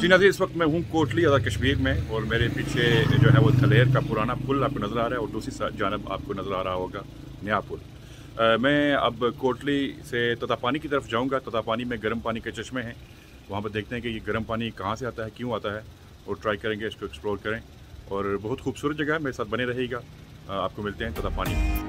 जी Nazi इस वक्त मैं हूँ कोटली अदा कश्मीर में, और मेरे पीछे जो है वो थलेर का पुराना पुल आपको नज़र आ रहा है, और दूसरी जानब आपको नज़र आ रहा होगा, नया पुल। मैं अब कोटली से ततापानी की तरफ़ जाऊँगा। ततापानी में गर्म पानी के चश्मे हैं। वहाँ पर देखते हैं कि ये गर्म पानी कहाँ से आता है, क्यों आता है, और ट्राई करेंगे इसको एक्सप्लोर करें। और बहुत खूबसूरत जगह है, मेरे साथ बने रहेगा आपको मिलते हैं ततापानी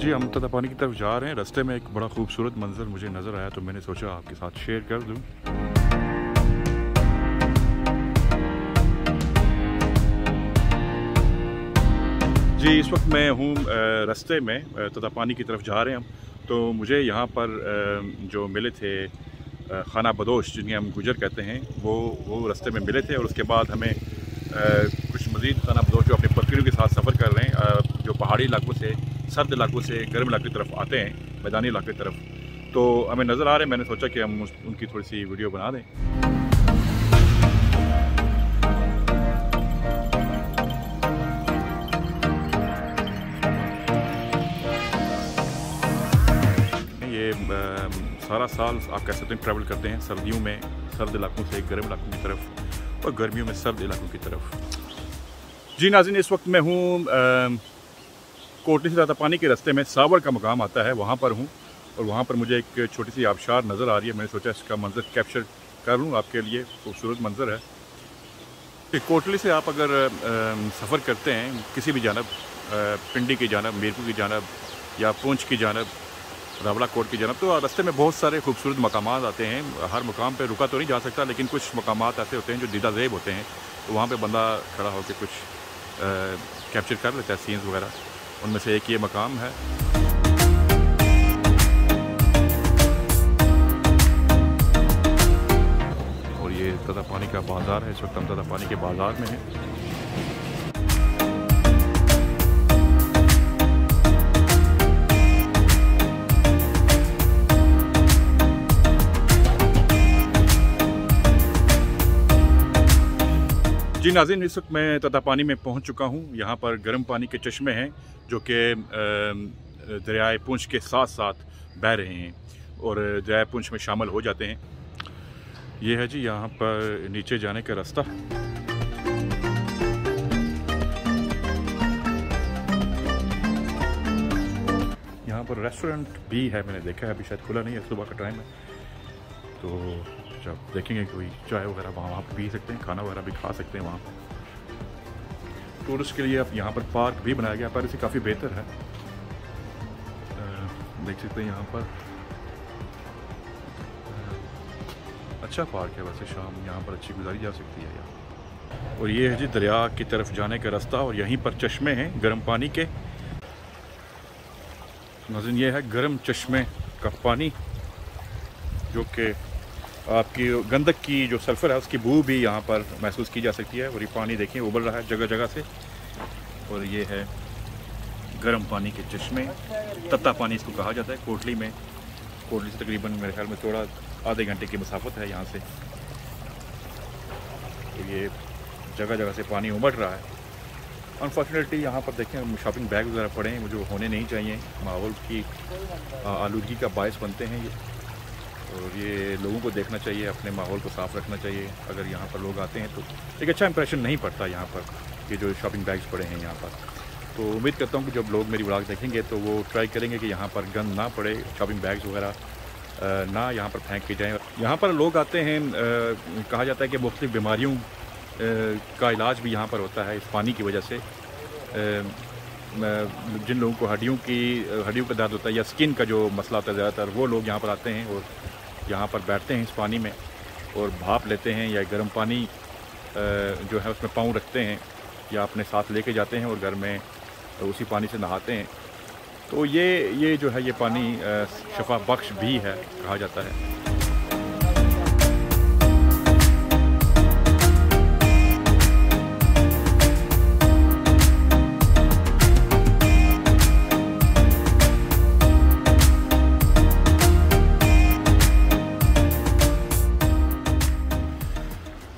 जी, हम तथा पानी की तरफ़ जा रहे हैं। रास्ते में एक बड़ा खूबसूरत मंजर मुझे नज़र आया तो मैंने सोचा आपके साथ शेयर कर दूँ। जी, इस वक्त मैं हूँ रास्ते में तथा पानी की तरफ़ जा रहे हैं हम। तो मुझे यहाँ पर जो मिले थे खाना बदोश, जिन्हें हम गुजर कहते हैं, वो वो रास्ते में मिले थे और उसके बाद हमें कुछ मज़ीद खाना बदोश जो अपनी बकरियों के साथ सफ़र कर रहे हैं जो पहाड़ी इलाकों से सर्द इलाकों से गर्म इलाके की तरफ़ आते हैं, मैदानी इलाके की तरफ़। तो हमें नज़र आ रहे हैं, मैंने सोचा कि हम उनकी थोड़ी सी वीडियो बना दें। ये सारा साल आप कह सकते हैं ट्रैवल करते हैं, सर्दियों में, सर्द इलाकों से, गर्म इलाकों की तरफ़ और गर्मियों में सर्द इलाकों की तरफ़। जी नाजिन इस वक्त मैं हूँ कोटली से पानी के रास्ते में सावर का मकाम आता है, वहाँ पर हूँ और वहाँ पर मुझे एक छोटी सी आबशार नज़र आ रही है। मैंने सोचा इसका मंज़र कैप्चर कर लूँ, आपके लिए खूबसूरत मंज़र है। कोटली से आप अगर सफ़र करते हैं, किसी भी जानब पिंडी की जानब, मीरपुर की जानब या पूंछ की जानब, रावला कोट की जानब तो रास्ते में बहुत सारे खूबसूरत मकाम आते हैं। हर मुकाम पर रुका तो नहीं जा सकता, लेकिन कुछ मकाम ऐसे होते हैं जो दीदा जेब होते हैं। तो वहाँ पर बंदा खड़ा होकर कुछ कैप्चर कर लेता है, सीन्स वगैरह। उनमें से एक ये मकाम है। और ये तदा पानी का बाज़ार है इस वक्त हम तथा पानी के बाज़ार में हैं। जी नाजिन इस वक्त मैं तथा पानी में पहुँच चुका हूँ। यहाँ पर गर्म पानी के चश्मे हैं, जो कि दरियाए पुंछ के साथ साथ बह रहे हैं और दरियाए पुंछ में शामिल हो जाते हैं। ये है जी यहाँ पर नीचे जाने का रास्ता। यहाँ पर रेस्टोरेंट भी है, मैंने देखा है, अभी शायद खुला नहीं है, सुबह का टाइम है। तो जब देखेंगे कोई चाय वगैरह वहाँ वहाँ पी सकते हैं, खाना वगैरह भी खा सकते हैं वहाँ टूरिस्ट के लिए अब यहाँ पर पार्क भी बनाया गया पर इसे काफ़ी बेहतर है। देख सकते हैं यहाँ पर। अच्छा पार्क है वैसे, शाम यहाँ पर अच्छी गुजारी जा सकती है यहाँ। और ये है जी दरिया की तरफ़ जाने का रास्ता, और यहीं पर चश्मे हैं गर्म पानी के। नजन, ये है गर्म चश्मे का पानी, जो कि आपकी गंदक की जो सल्फ़र है, उसकी बू भी यहाँ पर महसूस की जा सकती है। और ये पानी देखिए, उबल रहा है जगह जगह से। और ये है गर्म पानी के चश्मे। तत्ता पानी इसको कहा जाता है। कोटली में, कोटली से तकरीबन मेरे ख्याल में थोड़ा आधे घंटे की मसाफत है यहाँ से। तो ये जगह जगह से पानी उमड़ रहा है। अनफॉर्चुनेटली यहाँ पर देखें शॉपिंग बैग वगैरह पड़े हैं जो होने नहीं चाहिए। माहौल की आलूगी का बायस बनते हैं ये। और ये लोगों को देखना चाहिए, अपने माहौल को साफ़ रखना चाहिए। अगर यहाँ पर लोग आते हैं तो एक अच्छा इंप्रेशन नहीं पड़ता यहाँ पर कि जो शॉपिंग बैग्स पड़े हैं यहाँ पर। तो उम्मीद करता हूँ कि जब लोग मेरी ब्लॉग देखेंगे तो वो ट्राई करेंगे कि यहाँ पर गंद ना पड़े शॉपिंग बैग्स वगैरह ना यहाँ पर फेंक के जाएँ। यहाँ पर लोग आते हैं कहा जाता है कि मुख्तु बीमारियों का इलाज भी यहाँ पर होता है इस पानी की वजह से। जिन लोगों को हड्डियों की, हड्डियों का दर्द होता है या स्किन का जो मसला होता है ज़्यादातर, वो लोग यहाँ पर आते हैं और यहाँ पर बैठते हैं इस पानी में और भाप लेते हैं या गर्म पानी जो है उसमें पाँव रखते हैं या अपने साथ लेके जाते हैं और घर में उसी पानी से नहाते हैं। तो ये ये जो है ये पानी शफा बख्श भी है, कहा जाता है।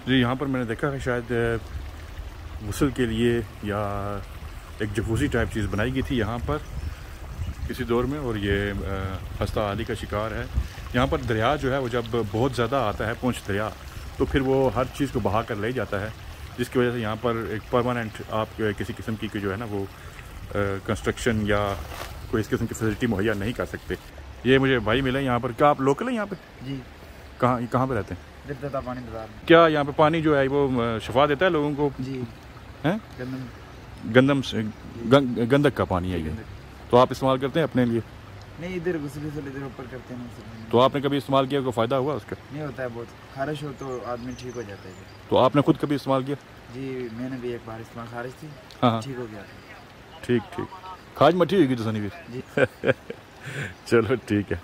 जी यहाँ पर मैंने देखा है शायद गसल के लिए या एक जकूजी टाइप चीज़ बनाई गई थी यहाँ पर किसी दौर में और ये हस्ता आली का शिकार है। यहाँ पर दरिया जो है वो जब बहुत ज़्यादा आता है पूंछ दरिया तो फिर वो हर चीज़ को बहा कर ले जाता है जिसकी वजह से यहाँ पर एक परमानेंट आप किसी किस्म की जो है ना वो कंस्ट्रक्शन या कोई इस किस्म की फैसिलिटी मुहैया नहीं कर सकते। ये मुझे भाई मिले यहाँ पर। क्या आप लोकल हैं यहाँ पे? जी। कहाँ कहाँ पे रहते हैं? देता पानी बाज़ार में क्या यहाँ पे पानी जो है वो शफा देता है लोगों को? जी। हैं? गंदम। गंदम से गं, गंदक का पानी है ये। तो आप इस्तेमाल करते हैं अपने लिए? नहीं इधर इधर ऊपर करते हैं तो आपने कभी इस्तेमाल किया कोई फ़ायदा हुआ उसका? नहीं होता है बहुत। खारिश हो तो आदमी ठीक हो जाता है तो आपने खुद कभी इस्तेमाल किया? जी मैंने भी एक बार इस्तेमाल खारिश थी। हाँ हाँ। ठीक हो गया। ठीक ठीक। खाज मठी होगी तो सनी भी जी। चलो ठीक है।